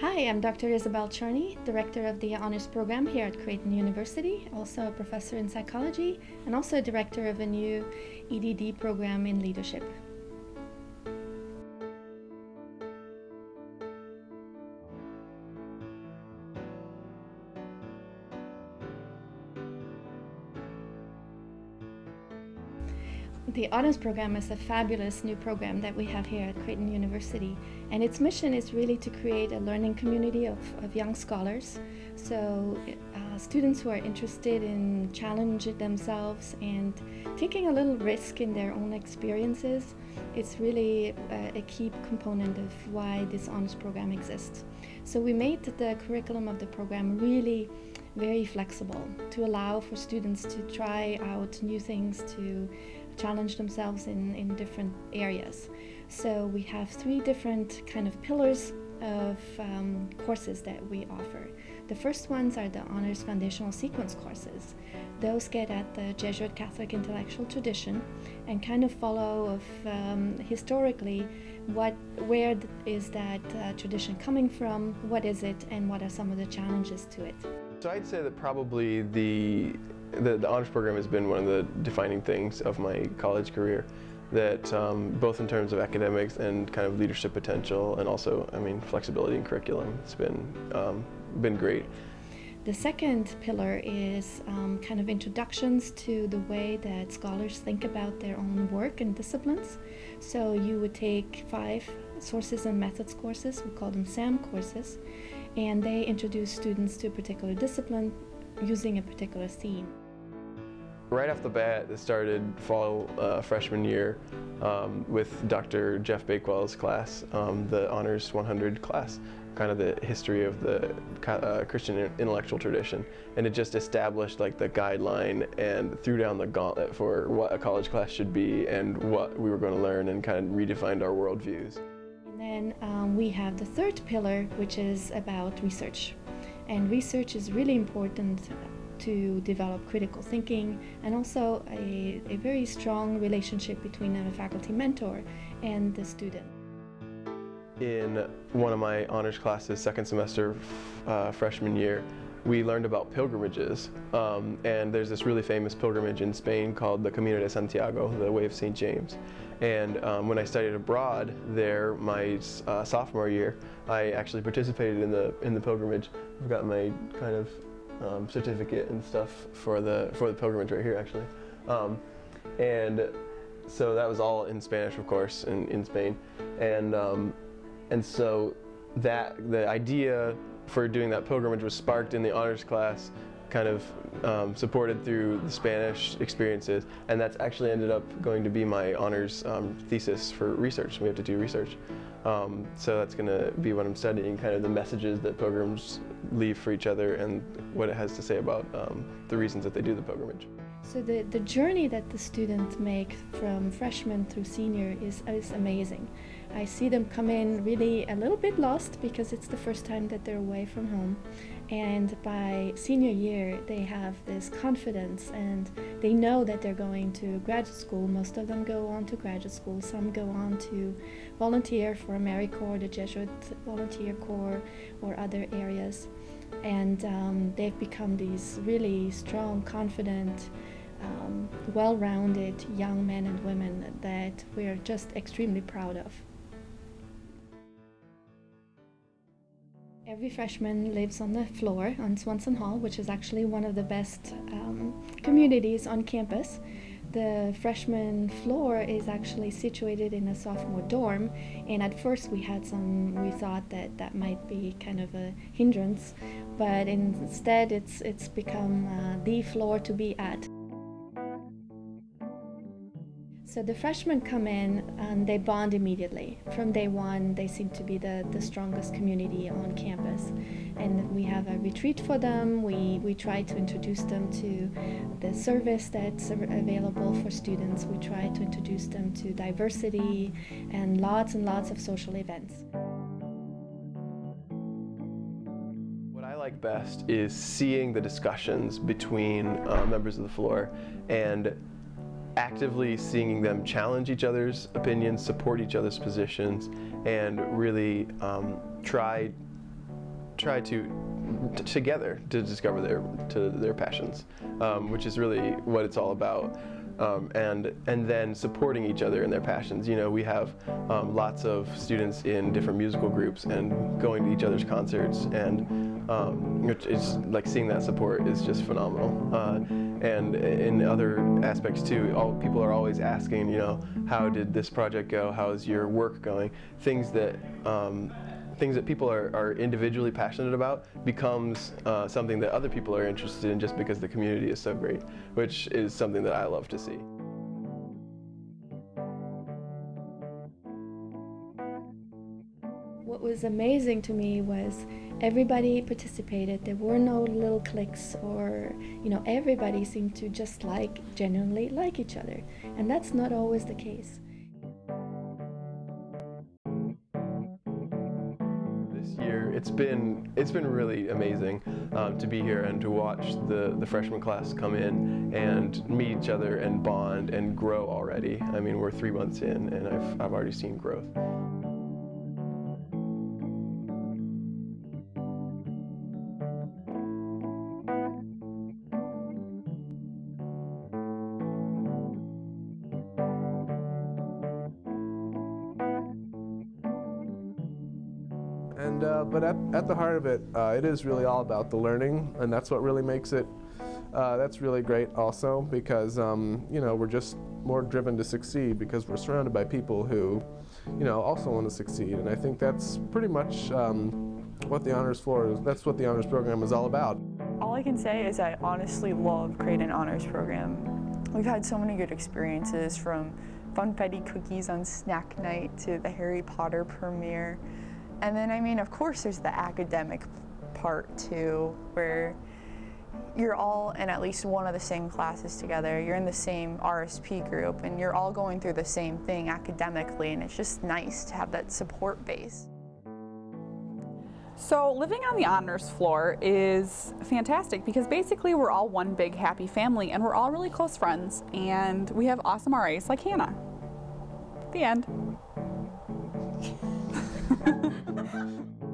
Hi, I'm Dr. Isabelle Cherney, Director of the Honors Program here at Creighton University, also a professor in psychology, and also a director of a new EDD program in leadership. The Honors Program is a fabulous new program that we have here at Creighton University, and its mission is really to create a learning community of, of young scholars. So, uh, students who are interested in challenging themselves and taking a little risk in their own experiences, it's really a, a key component of why this Honors Program exists. So, we made the curriculum of the program really very flexible to allow for students to try out new things, to challenge themselves in, in different areas. So we have three different kind of pillars of um, courses that we offer. The first ones are the Honors Foundational Sequence courses. Those get at the Jesuit Catholic intellectual tradition and kind of follow of um, historically what where is that uh, tradition coming from, what is it, and what are some of the challenges to it. So I'd say that probably the the, the honors program has been one of the defining things of my college career that um, both in terms of academics and kind of leadership potential and also I mean flexibility in curriculum it's been um, been great. The second pillar is um, kind of introductions to the way that scholars think about their own work and disciplines. So you would take five sources and methods courses, we call them SAM courses, and they introduce students to a particular discipline using a particular theme. Right off the bat, it started fall uh, freshman year um, with Dr. Jeff Bakewell's class, um, the Honors 100 class, kind of the history of the uh, Christian intellectual tradition. And it just established like the guideline and threw down the gauntlet for what a college class should be and what we were going to learn and kind of redefined our worldviews. And then um, we have the third pillar, which is about research. And research is really important to develop critical thinking and also a, a very strong relationship between a faculty mentor and the student. In one of my honors classes, second semester uh, freshman year, we learned about pilgrimages. Um, and there's this really famous pilgrimage in Spain called the Camino de Santiago, the Way of St. James. And um, when I studied abroad there, my uh, sophomore year, I actually participated in the in the pilgrimage. I've got my kind of um, certificate and stuff for the for the pilgrimage right here actually. Um, and so that was all in Spanish, of course, in, in Spain. And um, and so that the idea for doing that pilgrimage was sparked in the honors class, kind of um, supported through the Spanish experiences, and that's actually ended up going to be my honors um, thesis for research. We have to do research. Um, so that's going to be what I'm studying, kind of the messages that pilgrims leave for each other and what it has to say about um, the reasons that they do the pilgrimage. So the, the journey that the students make from freshman through senior is, is amazing. I see them come in really a little bit lost because it's the first time that they're away from home. And by senior year, they have this confidence and they know that they're going to graduate school. Most of them go on to graduate school, some go on to volunteer for AmeriCorps, the Jesuit Volunteer Corps, or other areas. And um, they've become these really strong, confident, um, well rounded young men and women that we're just extremely proud of. Every freshman lives on the floor on Swanson Hall, which is actually one of the best um, communities on campus. The freshman floor is actually situated in a sophomore dorm, and at first we had some, we thought that that might be kind of a hindrance, but instead it's, it's become uh, the floor to be at. So the freshmen come in and they bond immediately. From day one, they seem to be the, the strongest community on campus. And we have a retreat for them. We, we try to introduce them to the service that's available for students. We try to introduce them to diversity and lots and lots of social events. What I like best is seeing the discussions between uh, members of the floor and actively seeing them challenge each other's opinions, support each other's positions, and really um, try try to together to discover their to their passions, um, which is really what it's all about. Um, and and then supporting each other in their passions. You know, we have um, lots of students in different musical groups and going to each other's concerts, and um, it's like seeing that support is just phenomenal. Uh, and in other aspects too, all people are always asking, you know, how did this project go? How's your work going? Things that um, things that people are, are individually passionate about becomes uh, something that other people are interested in just because the community is so great, which is something that I love to see. What was amazing to me was everybody participated. There were no little cliques or, you know, everybody seemed to just like, genuinely like each other. And that's not always the case. This year, it's been it's been really amazing um, to be here and to watch the the freshman class come in and meet each other and bond and grow already. I mean, we're three months in, and I've I've already seen growth. And uh, but at, at the heart of it, uh, it is really all about the learning, and that's what really makes it. Uh, that's really great, also because um, you know we're just more driven to succeed because we're surrounded by people who, you know, also want to succeed, and I think that's pretty much um, what the honors floor is. That's what the honors program is all about. All I can say is I honestly love Creighton Honors Program. We've had so many good experiences from funfetti cookies on snack night to the Harry Potter premiere. And then, I mean, of course, there's the academic part too, where you're all in at least one of the same classes together. You're in the same RSP group, and you're all going through the same thing academically, and it's just nice to have that support base. So, living on the honors floor is fantastic because basically we're all one big happy family and we're all really close friends and we have awesome RAs like Hannah. The end. Ha ha ha ha!